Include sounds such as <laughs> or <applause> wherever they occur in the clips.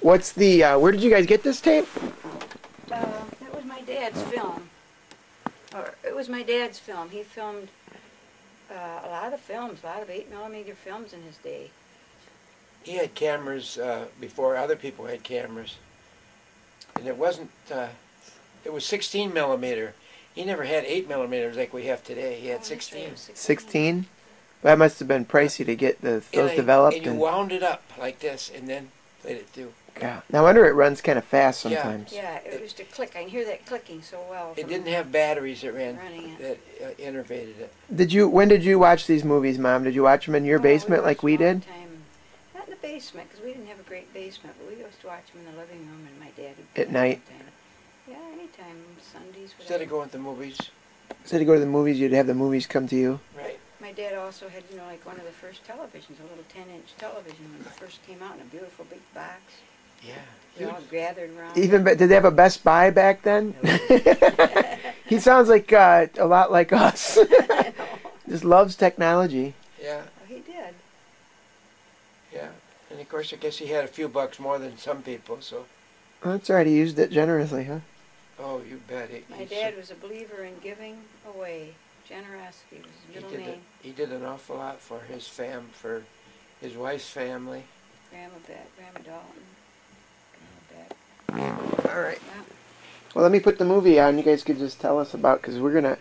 What's the? Uh, where did you guys get this tape? Uh, that was my dad's film. Or it was my dad's film. He filmed uh, a lot of films, a lot of eight millimeter films in his day. He had cameras uh, before other people had cameras, and it wasn't. Uh, it was 16 millimeter. He never had eight millimeters like we have today. He Oh, had 16. Sixteen. That must have been pricey to get the those and, I- developed. and you and- wound it up like this, and then played it through. yeah. No wonder it runs kind of fast Yeah. sometimes. Yeah, it used to click. I can hear that clicking so well. It from didn't have batteries that ran running it. that uh, innervated it. Did you? When did you watch these movies, Mom? Did you watch them in your Oh, basement like watched we them all did? the Time. Not in the basement, because we didn't have a great basement, but we used to watch them in the living room, and my dad would be At there all night? the time. Yeah, anytime, Sundays, Instead whatever. of going to the movies, Instead of go to the movies, you'd have the movies come to you. right? My dad also had, you know, like one of the first televisions, a little 10-inch television when it first came out in a beautiful big box. Yeah. We all gathered around. Even be- did they have a Best Buy back then? <laughs> <laughs> he sounds like uh, a lot like us. <laughs> Just loves technology. Yeah, Oh, he did. yeah. And of course, I guess he had a few bucks more than some people. So, Oh, that's right. He used it generously, huh? oh, you bet. He, My dad was a believer in giving away. Generosity was his He middle did, a, name. he did an awful lot for his fam, for his wife's family. Grandma Bet, Grandma Dalton. Grandma Bet. All right. Yeah. Well, let me put the movie on. You guys could just tell us about because we're gonna.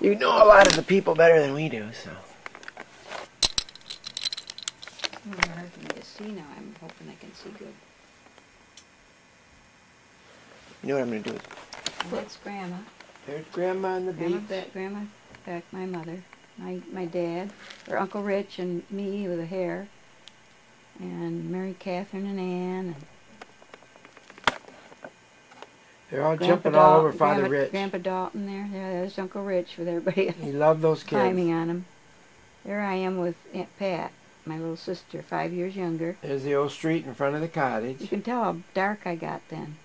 You know a lot of the people better than we do, so. It's hard for me to see now. I'm hoping I can see good. You know what I'm gonna do? Is And that's Grandma. there's Grandma on the Grandma beach. Bet, Grandma Beck, my mother. My my dad, or Uncle Rich and me with the hair. And Mary Catherine and Ann. And They're all Grandpa jumping all over Father Grandma, Rich. Grandpa Dalton there. Yeah, there's Uncle Rich with everybody <laughs> He loved those kids. climbing on him. There I am with Aunt Pat, my little sister, five years younger. There's the old street in front of the cottage. You can tell how dark I got then.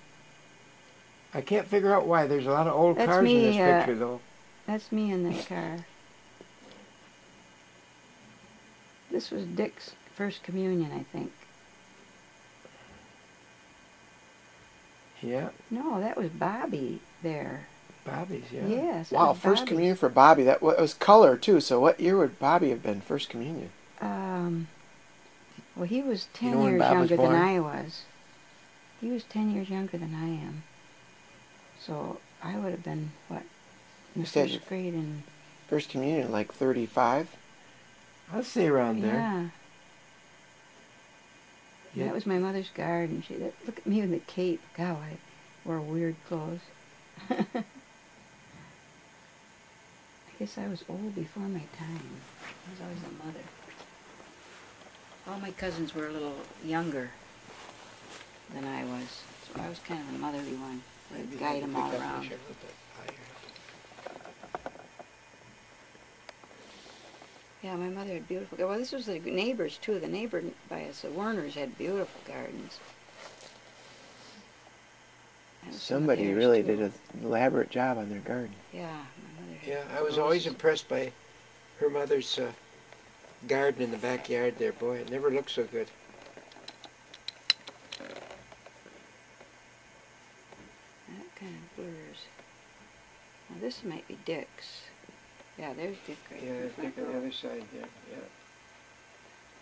I can't figure out why. There's a lot of old That's cars in this uh, picture, though. That's me in that car. This was Dick's first communion, I think. Yeah, No, that was Bobby there. Bobby's. Yeah. Yes. Wow, first Bobby. communion for Bobby. That wa- it was color too. So what year would Bobby have been first communion? Um, well, he was You ten know years younger than? I was. He was ten years younger than I am. So I would have been what in the You first grade and First communion like 35. I'll say around there. yeah. Yeah. That was my mother's garden. She that, look at me in the cape. God, I wore weird clothes. <laughs> I guess I was old before my time. I was always a mother. All my cousins were a little younger than I was, so I was kind of the motherly one. I'd guide them all pick up around. this a little bit higher. Yeah, my mother had beautiful. Well, this was the neighbors too. The neighbor by us, the Werners, had beautiful gardens. That was some of Somebody really too. did an elaborate job on their garden. Yeah, my mother. had Yeah, I was always impressed by her mother's uh, garden in the backyard there. Boy, it never looked so good. That kind of blurs. Now this might be Dick's. Yeah, there's Dick right Yeah, in the I front think on the other side there. Yeah.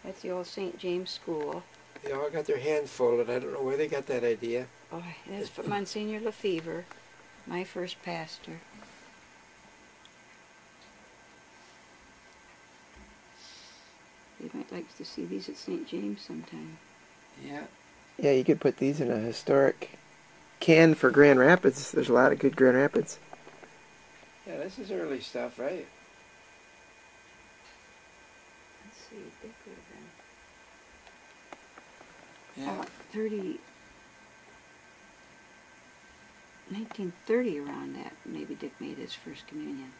That's the old St. James School. They all got their hands folded. I don't know where they got that idea. Oh, that's for Monsignor Lefevre, my first pastor. You might like to see these at St. James sometime. Yeah. Yeah, you could put these in a historic can for Grand Rapids. There's a lot of good Grand Rapids. Yeah, this is early stuff, right? Let's see, Dick would have been. Oh, 30. 1930 around that, maybe Dick made his first communion.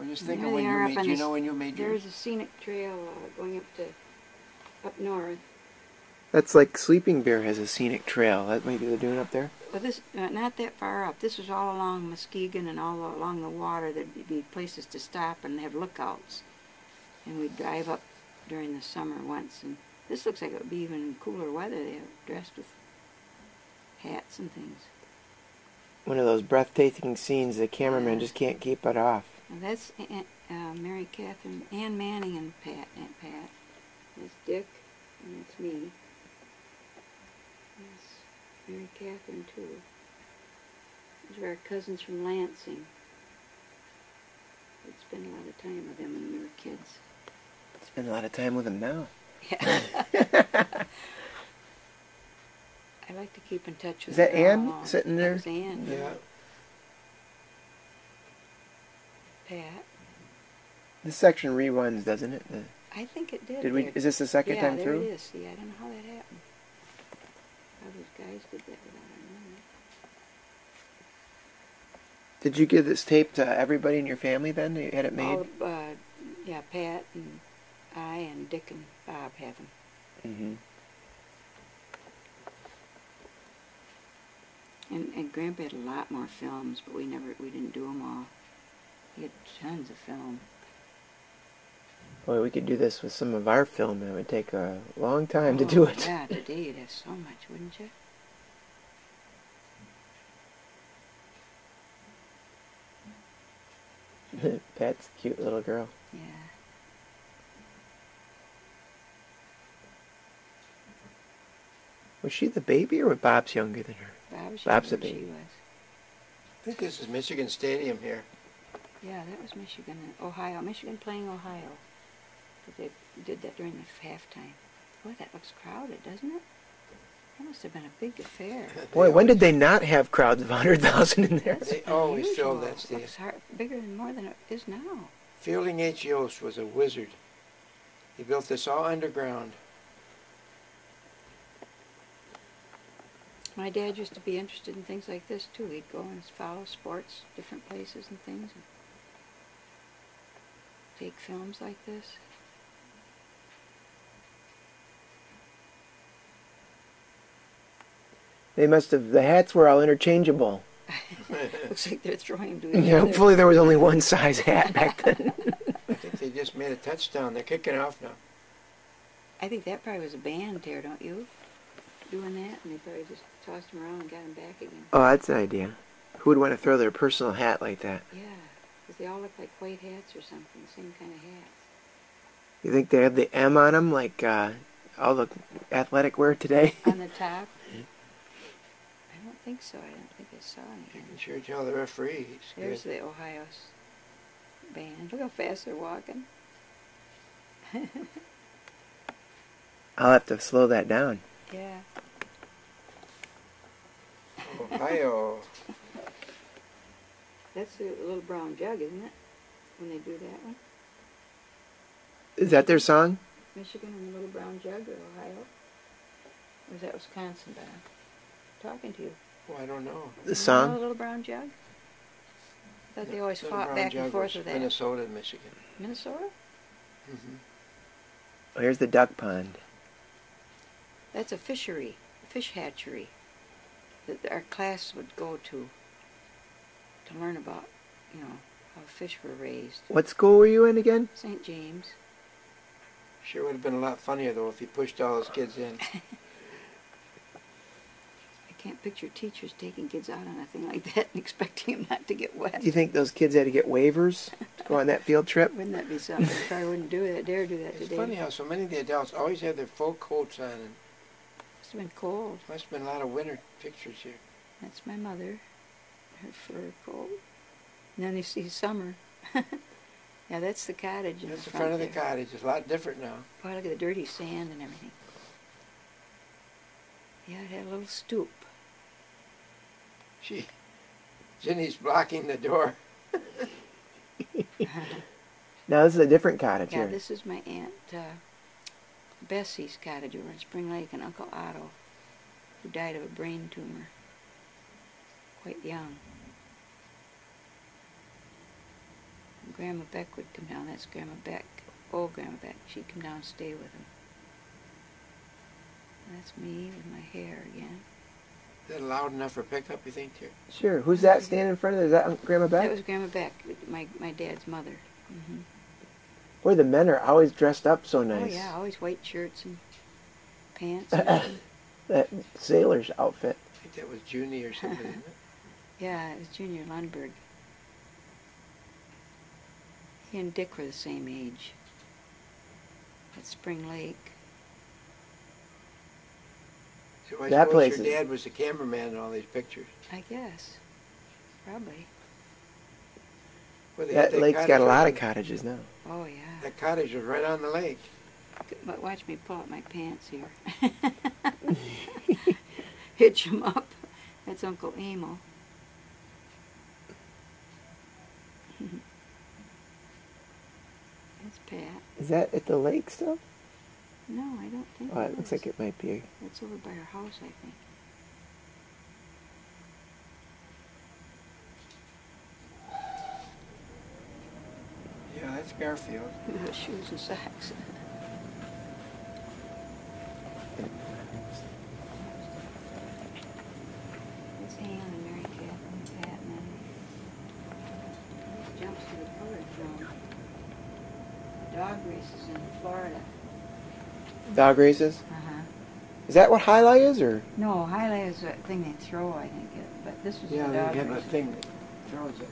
I'm just And thinking when you made. Do you this- know when you made yours? There's a scenic trail uh, going up to up north. That's like Sleeping Bear has a scenic trail. That maybe they're doing up there. But this, uh, not that far up. This was all along Muskegon and all along the water. There'd be places to stop and have lookouts. And we'd drive up during the summer once and This looks like it would be even cooler weather. They're dressed with hats and things. One of those breathtaking scenes the cameraman Yeah. just can't keep it off. That's Aunt, uh, Mary Catherine, Ann Manning and Pat, Aunt Pat. That's Dick, and that's me. That's Mary Catherine too. These are our cousins from Lansing. We'd spend a lot of time with them when we were kids. Spend a lot of time with them now. Yeah. <laughs> I like to keep in touch with Is that her all Ann along. sitting That there? was Ann. Yeah. Pat. This section reruns, doesn't it? The- I think it did. Did we? there. Is this the second yeah, time there through? it is. See, I don't know how that happened. How those guys did that without our knowing. Did you give this tape to everybody in your family then? You had it made. All, uh, yeah, Pat and I and Dick and Bob have them. hmm And, and Grandpa had a lot more films, but we never, we didn't do them all. He had tons of film. Boy, we could do this with some of our film. It would take a long time to oh, do Oh, it. Yeah, today you'd have so much, wouldn't you? <laughs> Pat's a cute little girl. Yeah. Was she the baby or was Bob's younger than her? Bob's, Bob's younger a than baby. She was. I think this is Michigan Stadium here. Yeah, that was Michigan and Ohio. Michigan playing Ohio. 'Cause they did that during the halftime. Boy, that looks crowded, doesn't it? That must have been a big affair. <laughs> Boy, when did they not have crowds of 100,000 in there? That's They always unusual. filled that stadium. Looks hard, bigger and more than it is now. Fielding H. Yost was a wizard. He built this all underground. My dad used to be interested in things like this too. He'd go and follow sports, different places and things, and take films like this. They must have, the hats were all interchangeable. <laughs> Looks like they're throwing to each Yeah, other. hopefully there was only one size hat back then. <laughs> I think they just made a touchdown. They're kicking off now. I think that probably was a band tear, don't you? Doing that, and they probably just tossed him around and got him back again. oh, that's an idea. Who would want to throw their personal hat like that? Yeah, because they all look like white hats or something, same kind of hats. You think they have the M on them like uh, all the athletic wear today? On the top? <laughs> I don't think so. I don't think I saw You any. can sure tell the referee. He's There's good. the Ohio band. Look how fast they're walking. <laughs> I'll have to slow that down. Yeah. Ohio. <laughs> That's the little brown jug, isn't it? When they do that one? Is that their song? Michigan and the little brown jug or Ohio? Or is that Wisconsin, Bob? Talking to you. Oh, I don't know. The You know the song? little brown jug? I thought they always Little fought Brown back and Jug forth was with that. Minnesota and Michigan. Minnesota? hmm Oh, here's the duck pond. That's a fishery, a fish hatchery that our class would go to to learn about, you know, how fish were raised. What school were you in again? St. James. Sure would have been a lot funnier though if he pushed all those kids in. <laughs> I can't picture teachers taking kids out on a thing like that <laughs> and expecting them not to get wet. Do you think those kids had to get waivers to go on that field trip? Wouldn't that be something? They probably wouldn't do that. Dare do that It's today. funny how so many of the adults always have their full coats on. And Must have been cold. must have been a lot of winter pictures here. That's my mother. Her fur coat. And then you see summer. <laughs> yeah, that's the cottage in That's the the front of the cottage. It's a lot different now. Boy, look at the dirty sand and everything. Yeah, it had a little stoop. She, Ginny's blocking the door. <laughs> Now this is a different cottage Yeah, here. this is my aunt uh, Bessie's cottage over in Spring Lake, and Uncle Otto, who died of a brain tumor, quite young. And Grandma Beck would come down. That's Grandma Beck, old Grandma Beck. She'd come down and stay with him. That's me with my hair again. Is that loud enough for pickup, you think, dear? Sure. Who's that standing in front of? Is that Grandma Grandma That was Grandma Beck, my my dad's mother. Mm -hmm. Boy, the men are always dressed up so nice. Oh yeah, always white shirts and pants. <laughs> that sailor's outfit. I think that was Junie or something. isn't it? <laughs> yeah, it was Junior Lundberg. He and Dick were the same age. At Spring Lake. So I That place your is- dad was the cameraman in all these pictures. I guess. Probably. Well, they had That lake's got a lot of cottages now. Oh, yeah. That cottage was right on the lake. But watch me pull up my pants here. <laughs> Hitch 'em up. That's Uncle Emil. <laughs> That's Pat. Is that at the lake still? No, I don't think Oh, it looks is. like it might be. It's over by our house, I think. Yeah, that's Garfield. Look at those shoes and socks. It's Ann and Mary Catherine, Pat, and Annie. These jumps to the colored film. Dog races in Florida. Dog races? Uh-huh. Is that what highlight is, or No, highlight is a thing they throw, I think, it, but this was Yeah, the they dog get a thing that throws it.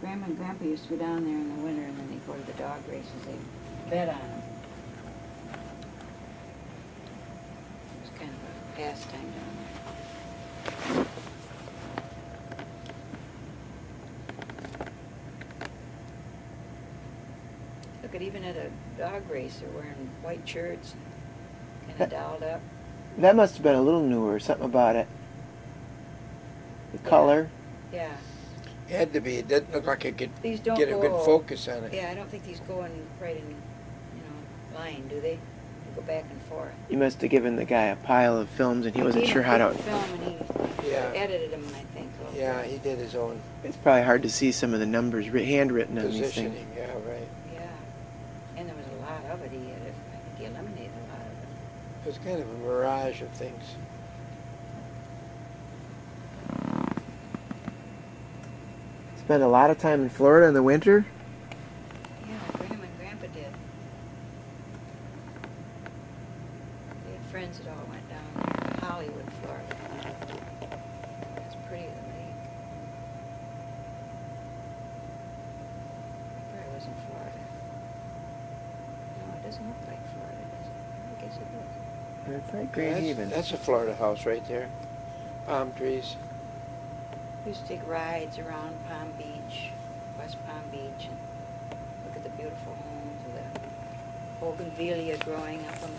Grandma and Grandpa used to go down there in the winter, and then they go to the dog races. They bet on them. It was kind of a pastime down there. Look at even at a dog race, they're wearing white shirts, kind of dolled up. that must have been a little newer. Something about it. The color. Yeah, It had to be. It didn't look like it could these don't get a go. good focus on it. Yeah, I don't think these go in right in, you know, line, do they? They go back and forth. You must have given the guy a pile of films, and he wasn't gave sure how to. the Film and he Yeah. edited them, I think. a little Yeah, bit. he did his own It's probably hard to see some of the numbers writ- handwritten on these things. positioning. Yeah, right. Yeah, and there was a lot of it. He had, I think he eliminated a lot of it. It was kind of a mirage of things. Spend a lot of time in Florida in the winter. Yeah, Grandma and Grandpa did. They had friends that all went down to Hollywood, Florida. It's pretty, the lake. Probably was in Florida. No, it doesn't look like Florida, does it? I guess it is. It's like Yeah, Grand that's, Haven. That's a Florida house right there. Palm trees. We used to take rides around Palm Beach, West Palm Beach, and look at the beautiful homes with the bougainvillea growing up on.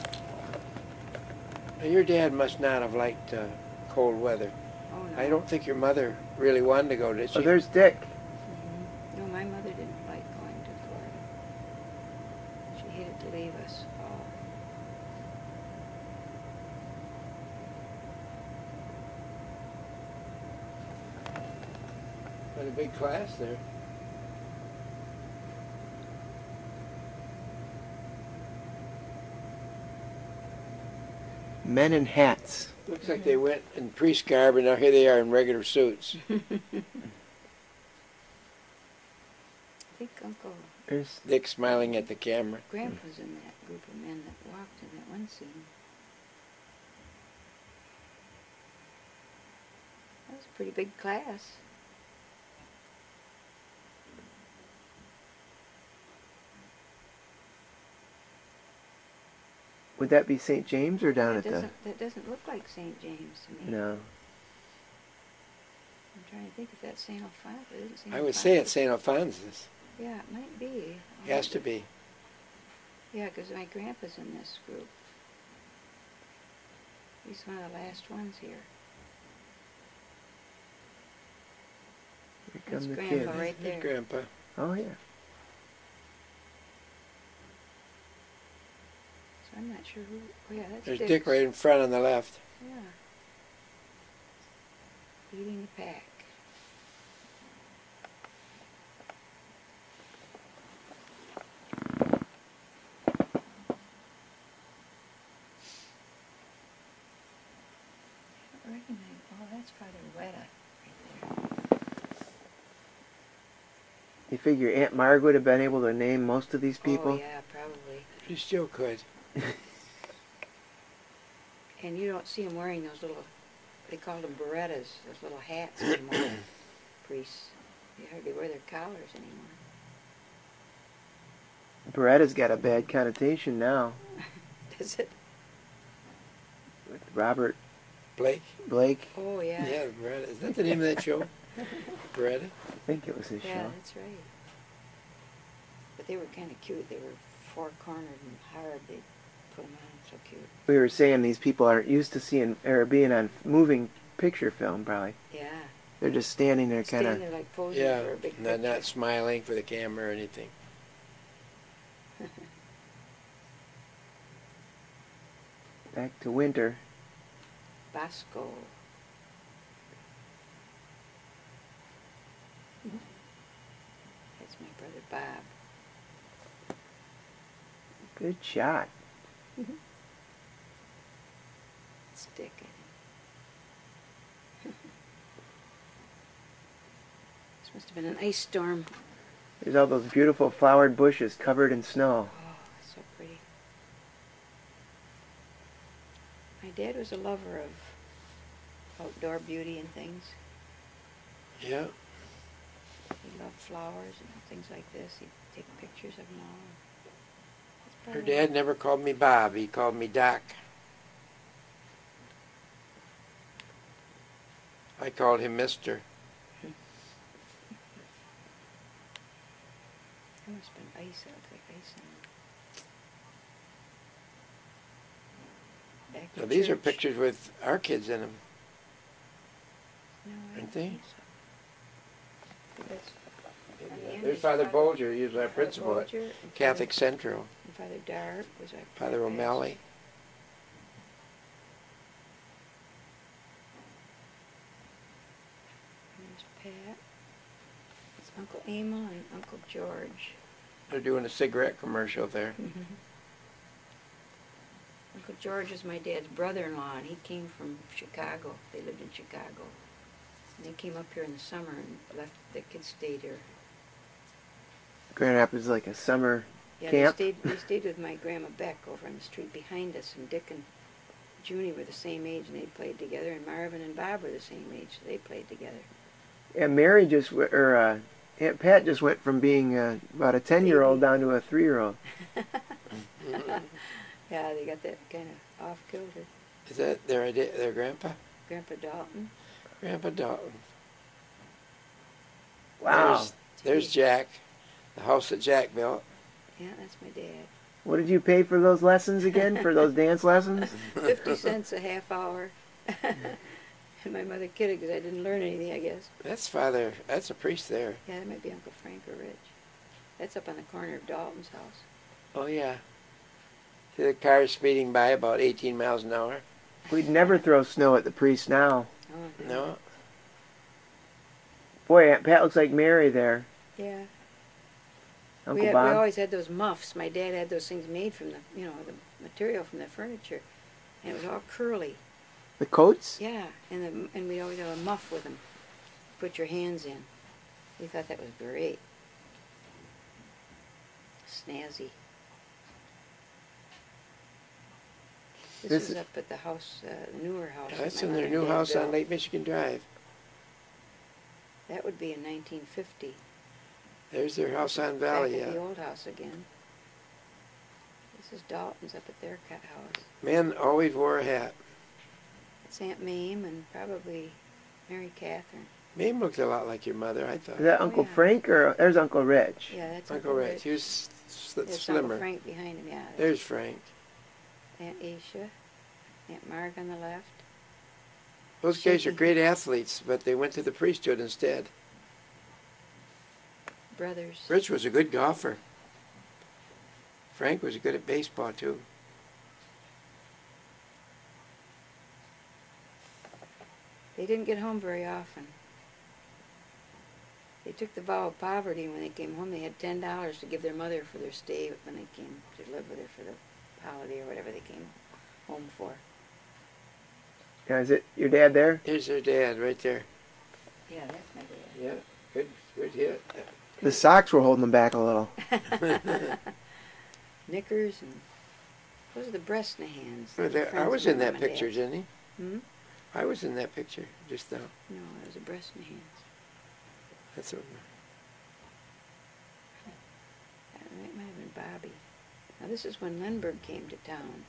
Now, your dad must not have liked uh, cold weather. Oh no. I don't think your mother really wanted to go, did she? Oh, there's Dick. Mhm. No, my mother didn't like going to Florida. She hated to leave us all. What a big class there. Men in hats. Looks like they went in priest garb and now here they are in regular suits. <laughs> I think Uncle There's Dick smiling at the camera. Grandpa's in that group of men that walked in that one scene. That was a pretty big class. Would that be St. James or down That at the? doesn't, that doesn't look like St. James to me. No. I'm trying to think if that's St. Alphonsus. It isn't St. I would say it's St. Alphonsus. Yeah, it might be. It has to be. Yeah, because my grandpa's in this group. He's one of the last ones here. Here That's come the Grandpa kids. right There's there. Grandpa. Oh yeah. I'm not sure who. Oh yeah, that's There's Dick's. Dick right in front on the left. Yeah. Leading the pack. I don't recognize. Oh, that's probably Weta right there. You figure Aunt Margaret would have been able to name most of these people? Oh yeah, probably. She still could. <laughs> And you don't see them wearing those little, they call them birettas, those little hats anymore. <coughs> Priests. They hardly wear their collars anymore. Baretta's got a bad connotation now. <laughs> Does it? With Robert Blake. Blake, Oh, yeah. Yeah, Baretta. Is that the name of that show? <laughs> Baretta. I think it was his Yeah, show. Yeah, that's right. But they were kind of cute. They were four cornered and hard. They put them so cute. We were saying these people aren't used to seeing or being on moving picture film. Probably Yeah. they're just standing there, kind Stand of. there like posing Yeah, for a big not, picture. not smiling for the camera or anything. <laughs> Back to winter. Basco. That's my brother Bob. Good shot. Stick, I think. <laughs> this must have been an ice storm. There's all those beautiful flowered bushes covered in snow. Oh, so pretty. My dad was a lover of outdoor beauty and things. Yeah. He loved flowers and things like this. He'd take pictures of them all. Her dad never called me Bob. He called me Doc. I called him Mister. There must have been ice out like ice in Back Now these are church. pictures with our kids in them. No, I aren't don't they? think so. That's the uh, There's Father Bolger. He was our Father principal at Bolger and Catholic Central. And Father Dart was our Father pastor. O'Malley. There's Pat. It's Uncle Emil and Uncle George. They're doing a cigarette commercial there. Mm-hmm. Uncle George is my dad's brother-in-law, and he came from Chicago. They lived in Chicago. And they came up here in the summer and left. The kids stayed here. Grand Rapids is like a summer. Yeah, Camp? they stayed. They stayed with my grandma Beck over on the street behind us, and Dick and Junie were the same age, and they played together. And Marvin and Bob were the same age, so they played together. And Mary just w- or uh, Aunt Pat just went from being uh, about a ten year old down to a three year old. <laughs> Yeah, they got that kind of off kilter. Is that their idea, their grandpa? Grandpa Dalton. Grandpa Dalton. Wow. There's, there's Jack. The house that Jack built. Yeah, that's my dad. What did you pay for those lessons again? For those <laughs> dance lessons? Fifty <laughs> cents a half hour. and <laughs> my mother kidded because I didn't learn anything, I guess. That's Father. That's a priest there. Yeah, that might be Uncle Frank or Rich. That's up on the corner of Dalton's house. Oh yeah. See the cars speeding by about 18 miles an hour. We'd never throw snow at the priest now. Oh, No. Boy, Aunt Pat looks like Mary there. Yeah. Uncle we, had, Bob. we always had those muffs. My dad had those things made from the, you know, the material from the furniture, and it was all curly. the coats? Yeah, and the, and we always have a muff with them. Put your hands in. We thought that was great. Snazzy. This, This is is- up at the house, uh, the newer house. That's in their new house on. Lake Michigan Drive. That would be in 1950. There's their house on Valley. Back at the old house again. This is Dalton's up at their cut house. Men always wore a hat. It's Aunt Mame and probably Mary Catherine. Mame looked a lot like your mother, I thought. Is that Oh, Uncle yeah. Frank or there's Uncle Rich? Yeah, that's Uncle Uncle Rich. He was sl- There's slimmer. Uncle Frank behind him, yeah. There's Frank. Aunt Aisha, Aunt Marg on the left. Those guys are great athletes, but they went to the priesthood instead. Brothers. Rich was a good golfer. Frank was good at baseball too. They didn't get home very often. They took the vow of poverty when they came home. They had ten dollars to give their mother for their stay when they came to live with her for the holiday or whatever they came home for. Now, is it your dad there? Here's their dad right there. Yeah, that's my dad. Yeah, good, good hit. The socks were holding them back a little. <laughs> Knickers and Those are the Bresnahans. Well, They're there- I was in that picture, Dad. didn't? Hmm? I was in that picture just now. No, it was the Bresnahans. That's what, It might have been Bobby. Now this is when Lindbergh came to town.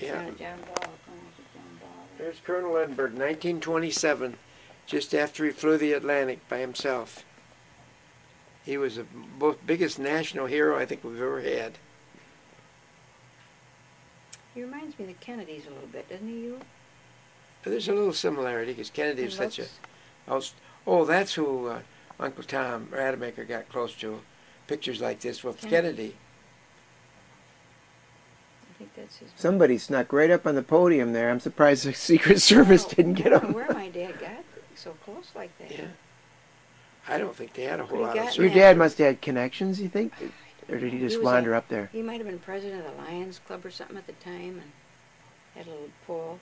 yeah. John, John Ball. John Ball. There's Colonel Lindbergh, 1927, just after he flew the Atlantic by himself. He was the most biggest national hero I think we've ever had. He reminds me of the Kennedys a little bit, doesn't he? You? There's a little similarity because Kennedy He was such a. Oh, that's who uh, Uncle Tom Rademacher got close to. Pictures like this with Kennedy. Kennedy. I think that's his. Somebody snuck right up on the podium there. I'm surprised the <laughs> Secret Service I don't- didn't get I him. where my dad got so close like that. Yeah. I don't think they had a whole He lot got of. Your Yeah. dad must have had connections, you think? Or did he He just was wander a- up there? He might have been president of the Lions Club or something at the time, and had a little pull.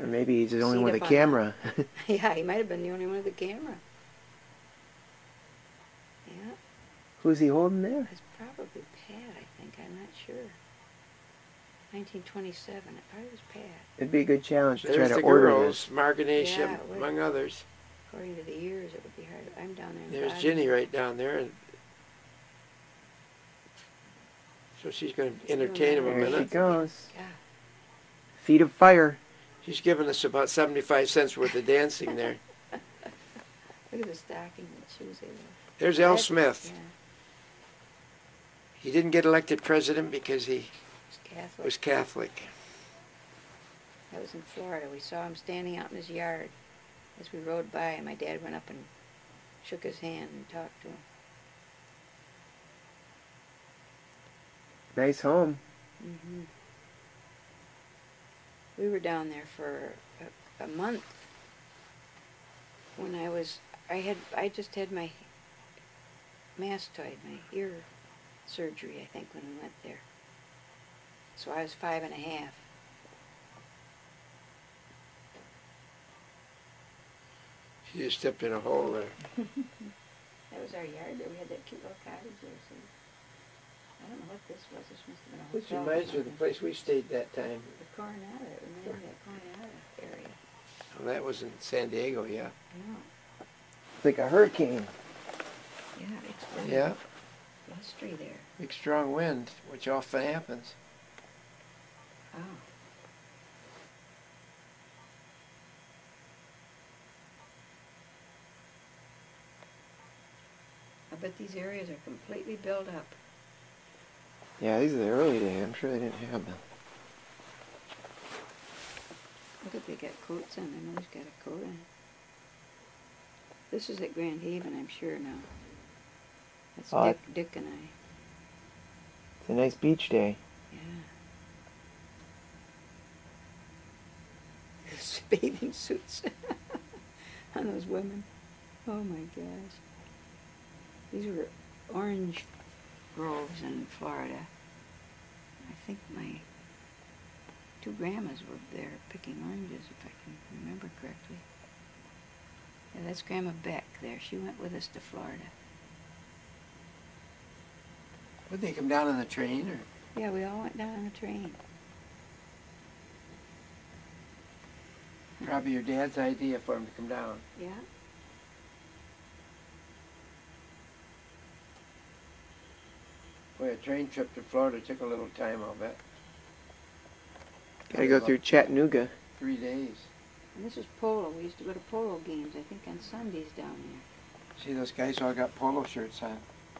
Or maybe he's the only one with up a on camera. <laughs> Yeah, he might have been the only one with a camera. Yeah, Who's he holding there? it's probably Pat. I think I'm not sure. 1927. It probably was Pat, It'd be a good challenge to try There's to the order girls, this. Margaret Yeah, Isham, it would. among others. According to the years. It would be hard. I'm down there. There's Baden. Ginny right down there. And so she's going to entertain him a minute. There she goes. Yeah. Feet of fire. She's giving us about 75 cents worth of dancing there. <laughs> <laughs> Look at the stocking and shoes they were. There's Al Smith. Yeah, He didn't get elected president because he he's Catholic. was Catholic. That was in Florida. We saw him standing out in his yard as we rode by, my dad went up and shook his hand and talked to him. Nice home. hmm We were down there for a, a month when I was. I had. I just had my mastoid, my ear surgery. I think when we went there. So I was five and a half. She just stepped in a hole there. <laughs> That was our yard there. We had that cute little cottage there. So I don't know what this was. This must have been a This hotel. or reminds me of the place we stayed that time. The Coronado. It reminded me of the Coronado area. Well, that was in San Diego, yeah. Yeah. It's like a hurricane. Yeah. It's Yeah, blustery there. big strong wind, which often happens. Oh. I bet these areas are completely built up. Yeah, these are the early days. I'm sure they didn't have them. Look at they got coats on. I know he's got a coat on. This is at Grand Haven, I'm sure now. That's Oh, Dick, Dick and I. It's a nice beach day. Yeah. <laughs> Those bathing suits <laughs> on those women. Oh my gosh. These were orange groves in Florida. I think my two grandmas were there picking oranges, if I can remember correctly. Yeah, that's Grandma Beck there. She went with us to Florida. Would they come down on the train or? Yeah, we all went down on the train. Probably your dad's idea for him to come down. Yeah. Boy, a train trip to Florida took a little time, I'll bet. Gotta go through Chattanooga. Three days. And this is polo. We used to go to polo games, I think, on Sundays down there. See, those guys all got polo shirts on.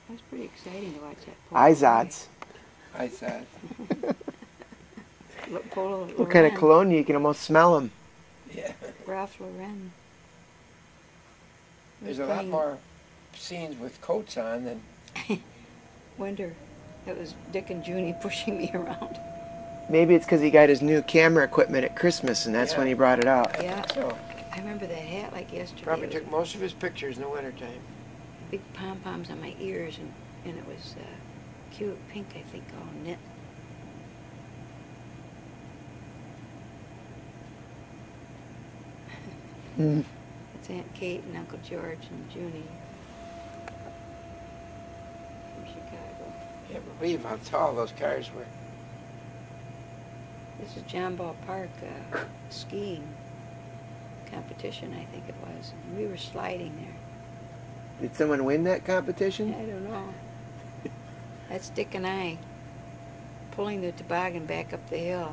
It was pretty exciting to watch that polo. Izods. I thought. Lo- Polo What kind of cologne? You can almost smell them. Yeah. Ralph Lauren. There's a lot more scenes with coats on than. <laughs> Winter. It was Dick and Junie <laughs> pushing me around. Maybe it's because he got his new camera equipment at Christmas, and that's when he brought it out. Yeah, So, I remember that hat like yesterday. probably took most of his pictures in the wintertime. big pom poms on my ears, and, and it was uh, cute pink, I think, all knit. Mm. It's Aunt Kate and Uncle George and Junie from Chicago. Can't believe how tall those cars were. This is John Ball Park uh, <coughs> skiing competition, I think it was. And we were sliding there. Did someone win that competition? I don't know. That's Dick and I pulling the toboggan back up the hill.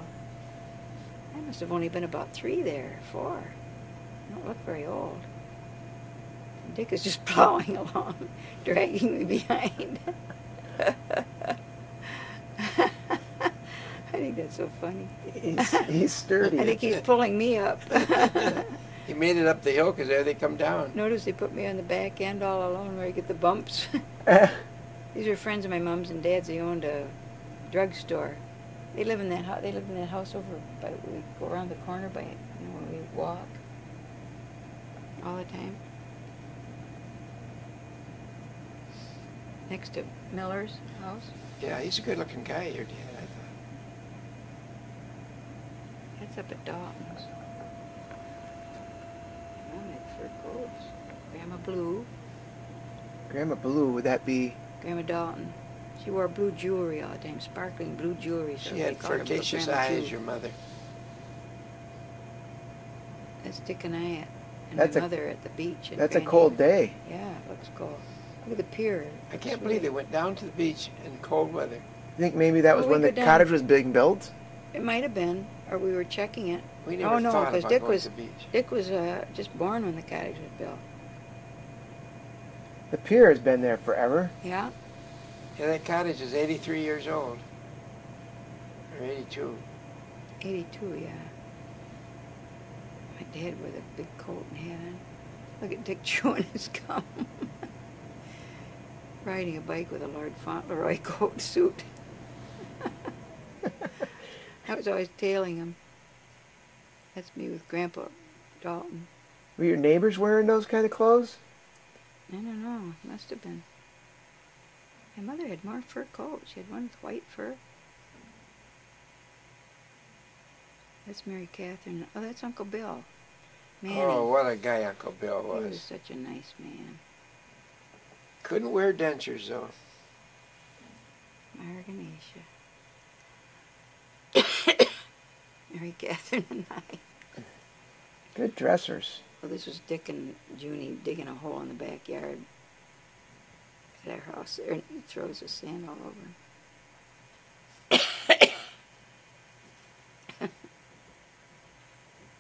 I must have only been about three there, four. I don't look very old. Dick is just <laughs> plowing along, dragging me behind. <laughs> think that's so funny. He's, he's sturdy. I think he's pulling me up. <laughs> He made it up the hill because there they come down. Notice they put me on the back end all alone where I get the bumps. Eh. <laughs> These are friends of my mom's and dad's. They owned a drugstore. They live in that house. They live in that house over by. We go around the corner by. You know, we walk. All the time. Next to Miller's house. Yeah, he's a good-looking guy, your dad. I thought. That's up at Dalton's. Mom had fur coats. Grandma Blue. Grandma Blue, would that be? Grandma Dalton. She wore blue jewelry all the time, sparkling blue jewelry. So She had called her Blue flirtatious eyes, Jew. your mother. That's Dick and I at, and That's a- my mother at the beach. in That's a cold Haven. day. Yeah, it looks cold. Look at the pier. I can't believe they went down to the beach in cold weather. I think maybe that was Well, we when the cottage was being built. It might have been, or we were checking it. We never Oh, no, thought 'cause about Dick going was- to the beach. Dick was uh, just born when the cottage was built. The pier has been there forever. Yeah, Yeah, that cottage is 83 years old. Or 82. 82, yeah. My dad with a big coat and hat on. Look at Dick <laughs> chewing his gum. <laughs> Riding a bike with a Lord Fauntleroy coat suit. I was always tailing him. That's me with Grandpa Dalton. Were your neighbors wearing those kind of clothes? I don't know. Must have been. My mother had more fur coats. She had one with white fur. That's Mary Catherine. Oh, that's Uncle Bill. Manning. Oh, what a guy Uncle Bill was. he was such a nice man. Couldn't wear dentures, though. Marganesha. Mary Catherine and I. Good dressers. Well, this was Dick and Junie digging a hole in the backyard at our house there, and he throws the sand all over. <coughs>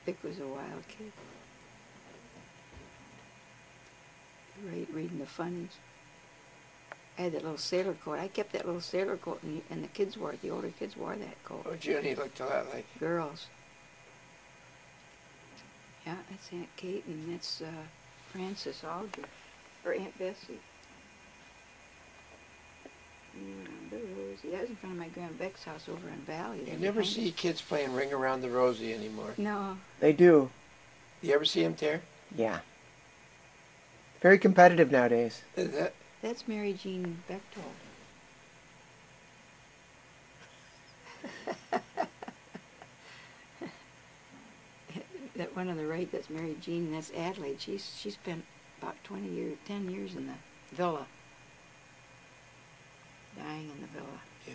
Dick was a wild kid. Right, reading the funnies. I had that little sailor coat. I kept that little sailor coat, and, and the kids wore it. The older kids wore that coat. Oh, Junie looked a lot like. Girls. Yeah, that's Aunt Kate and that's uh, Frances Aldrich, or Aunt Bessie. Bill Rosie. That was in front of my Grand Beck's house over in Valley. You never see us. kids playing Ring Around the Rosie anymore. No, They do. You ever see them there? Yeah. Very competitive nowadays. Is that that's Mary Jean Bechtold. <laughs> that one on the right, that's Mary Jean, that's Adelaide. She's she spent about twenty years, ten years in the villa, dying in the villa. yeah?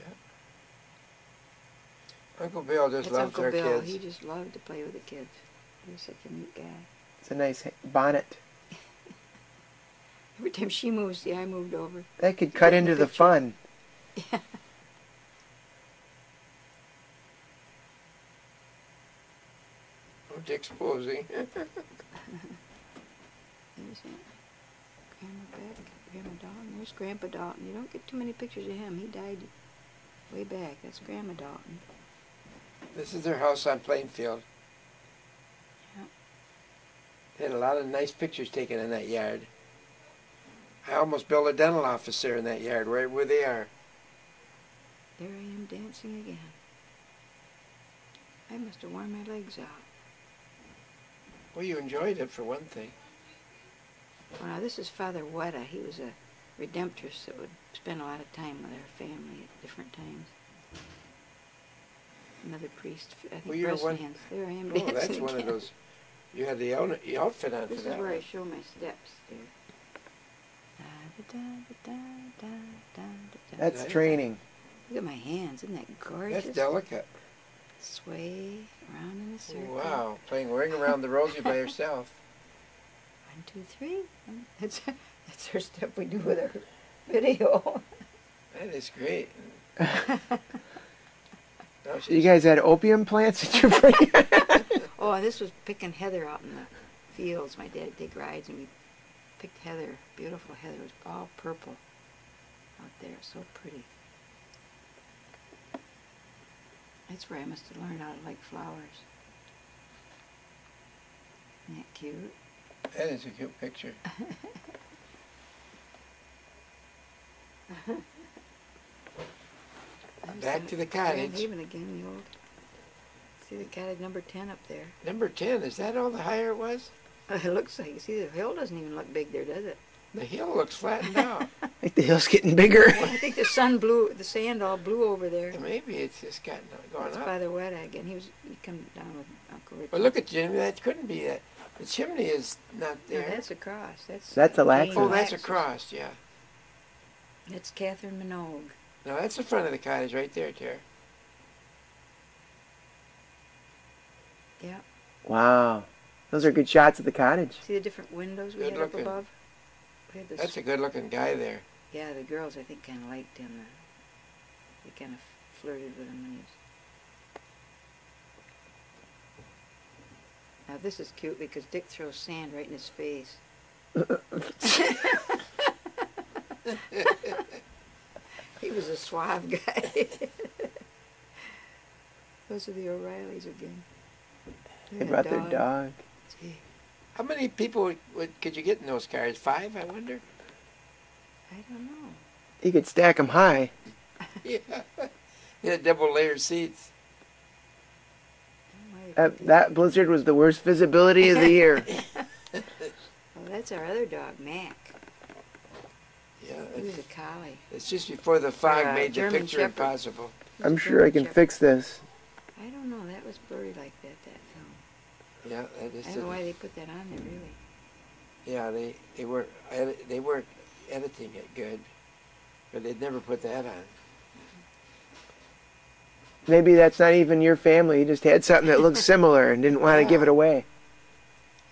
Uncle Bill just That's loves Uncle our Bill. kids. He just loved to play with the kids. He was such a neat guy. It's a nice bonnet. Every time she moves, see, I moved over. That could cut Get in the into the fun. Yeah. Oh, Dick's posing. There's it. Grandma Beck, Grandma Dalton. There's Grandpa Dalton. You don't get too many pictures of him. He died way back. That's Grandma Dalton. this is their house on Plainfield. Yeah. They had a lot of nice pictures taken in that yard. I almost built a dental office there in that yard, right where they are. There I am dancing again. I must have worn my legs out. Well, you enjoyed it for one thing. Well, now this is Father Weta. He was a Redemptorist that would spend a lot of time with our family at different times. Another priest, I think Well, you're one- Bresnahan's. There I am Oh, dancing that's one of those. You had the outfit on This for is that where I show my steps there. That's training. Look at my hands. Isn't that gorgeous? That's delicate. Sway around in a circle. Wow, playing Ring Around the Rosie by herself. <laughs> One, two, three. That's that's our step we do with our video. That is great. <laughs> Now You guys had opium plants at your front <laughs> oh, this was picking heather out in the fields. My dad would take rides and we picked heather. Beautiful heather. It was all purple out there. So pretty. That's where I must have learned how to like flowers. Isn't that cute? That is a cute picture. <laughs> <laughs> Back to the cottage. Haven again, the old. See the cottage number 10 up there. Number 10, is that all the higher it was? <laughs> It looks like, see, the hill doesn't even look big there, does it? The hill looks flattened out. <laughs> I think the hill's getting bigger. <laughs> I think the sun blew, the sand all blew over there. Yeah, Maybe it's just gotten going That's up. by the wet egg, and he was, he come down with Uncle Richard. But look at Jimmy, that couldn't be that. The chimney is not No, there. that's a cross. That's That's uh, Alexis. Oh, that's a cross, yeah. That's Catherine Minogue. No, that's the front of the cottage right there, Tara. Yeah. Wow. Those are good shots of the cottage. See the different windows we Good had up above? We had That's a good looking guy there. yeah, the girls I think kind of liked him. Uh, they kind of flirted with him when he was. Now this is cute because Dick throws sand right in his face. <laughs> he was a suave guy. <laughs> Those are the O'Reillys again. They Look brought that their dog. Gee, How many people would, would, could you get in those cars? Five, I wonder? I don't know. You could stack them high. <laughs> yeah. They had double layer seats. I might That, put the- that blizzard was the worst visibility of the year. <laughs> Oh, that's our other dog, Mac. Yeah, He was it's, a collie. it's just before the fog Uh, made the picture Shepherd. impossible. He I'm a sure I can Shepherd. fix this. I don't know. That was blurry like that. That film. Yeah, that I just don't know why they put that on there. Really. yeah, they they weren't edit, they weren't editing it good, but they'd never put that on. Maybe that's not even your family. You just had something that looked <laughs> similar and didn't want to give it away.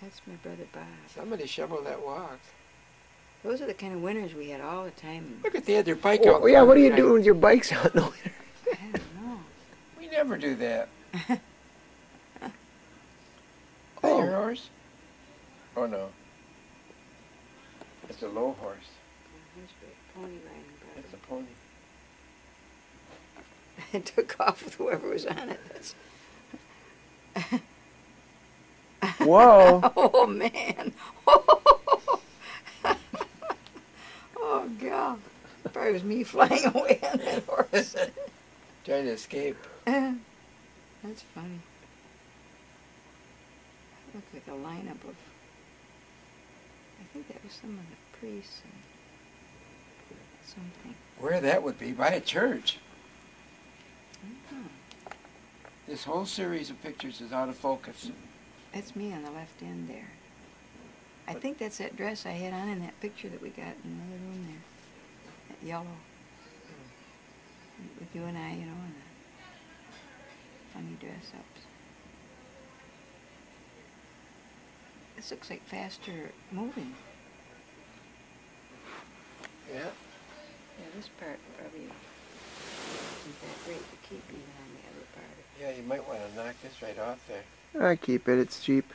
That's my brother Bob. Somebody shoveled that walk. Those are the kind of winters we had all the time. Look at they had their bike out. Yeah, what are you Right. doing with your bikes out in the winter? I don't know. We never do that <laughs> Oh. your horse? Oh no. It's a low horse. Pony It's a pony. <laughs> It took off with whoever was on it. That's... <laughs> Whoa. Oh man. <laughs> oh god. Probably was me flying away on that horse. Trying to escape. That's funny. Looked like a lineup of. I think that was some of the priests and something. Where that would be? By a church. Oh, This whole series of pictures is out of focus. that's me on the left end there. I think that's that dress I had on in that picture that we got in the other room there. That yellow. With you and I, you know, and the funny dress ups. This looks like faster moving. Yeah. Yeah, this part probably isn't that great to keep even on the other part. Yeah, you might want to knock this right off there. I keep it. It's cheap.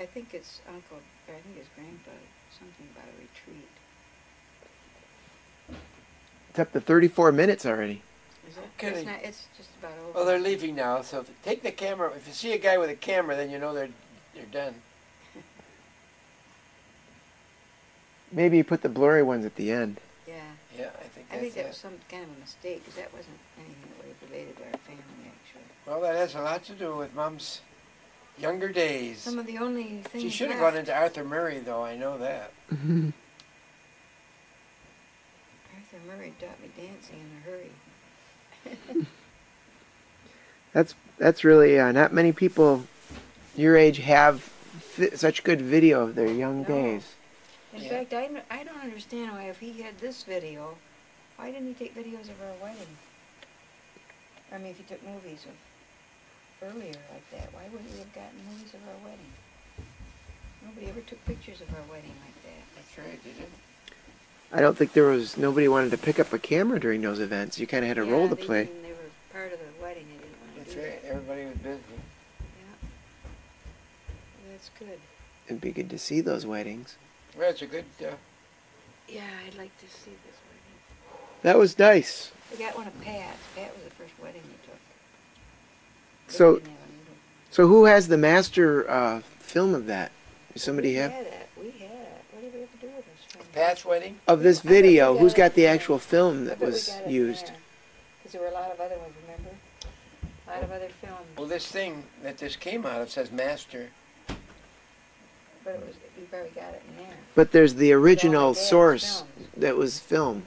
I think it's uncle, or I think it's grandpa, something about a retreat. It's up to 34 minutes already. Is it? Kidding. It's not, it's just about over. Well, they're leaving now, so take the camera. If you see a guy with a camera, then you know they're they're done. Maybe you put the blurry ones at the end. yeah. Yeah, I think I think that it. was some kind of a mistake, because that wasn't anything that was related to our family, actually. Well, that has a lot to do with Mom's younger days. Some of the only things She should have gone into Arthur Murray, though. I know that. <laughs> Arthur Murray taught me dancing in a hurry. <laughs> That's that's really uh, not many people your age have fi- such good video of their young No. days. In Yeah. fact, I, don't- I don't understand why if he had this video, why didn't he take videos of our wedding? I mean, if he took movies of earlier like that, why wouldn't we have gotten movies of our wedding? Nobody ever took pictures of our wedding like that. That's right, they didn't. I don't think there was nobody wanted to pick up a camera during those events. You kind of had a yeah, role to they play. didn't- They were part of the wedding, they didn't want to That's right, that. everybody was busy. Yeah. Well, That's good. It'd be good to see those weddings. Well, it's a good, uh, Yeah, I'd like to see this wedding. That was nice. We got one of Pat's. Pat was the first wedding we took. They So, didn't have a so who has the master uh, film of that? Does somebody we have Had it. We had it. What did we have to do with this? friend? Pat's wedding. of this I bet we video? got Who's it got the there. actual film that was got it in used? Because there were a lot of other ones, remember? A lot of other films. Well, this thing that this came out of says master. But it was, we probably got it in there. But there's the original Dad's source films. that was filmed.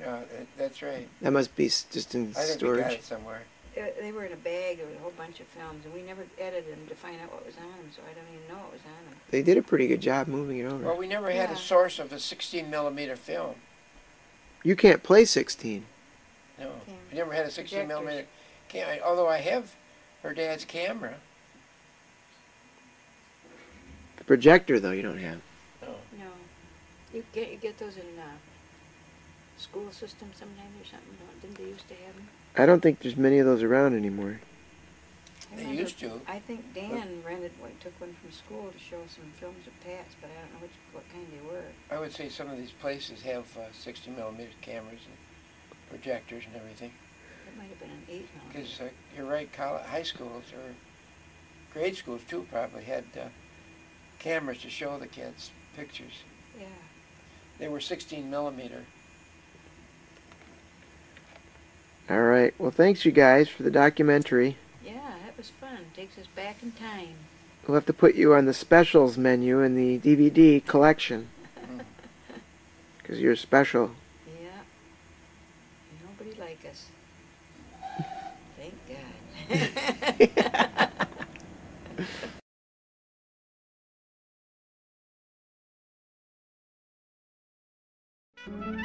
Yeah, that, that's right. That must be s- just in I think we got storage. it somewhere. They- They were in a bag, there was a whole bunch of films, and we never edited them to find out what was on them, so I don't even know what was on them. They did a pretty good job moving it over. Well, we never had Yeah. a source of a 16 millimeter film. You can't play 16. No, Yeah. we never had a 16 Projectors. millimeter. Cam- although I have her dad's camera. The projector, though, you don't have. No. No. You get, you get those in, uh, school system sometimes or something, don't, didn't they used to have them? I don't think there's many of those around anymore. I They remember- used to. I think Dan rented, one took one from school to show some films of Pat's, but I don't know which, what kind they were. I would say some of these places have uh, 60 millimeter cameras and projectors and everything. It might have been an eight millimeter. Because uh, you're right, college, high schools or grade schools too probably had uh, cameras to show the kids pictures. Yeah. They were 16 millimeter. All right. Well, thanks, you guys, for the documentary. Yeah, that was fun. Takes us back in time. We'll have to put you on the specials menu in the DVD collection. <laughs> Because you're special. Yeah. Nobody like us. <laughs> Thank God. <laughs> Bye.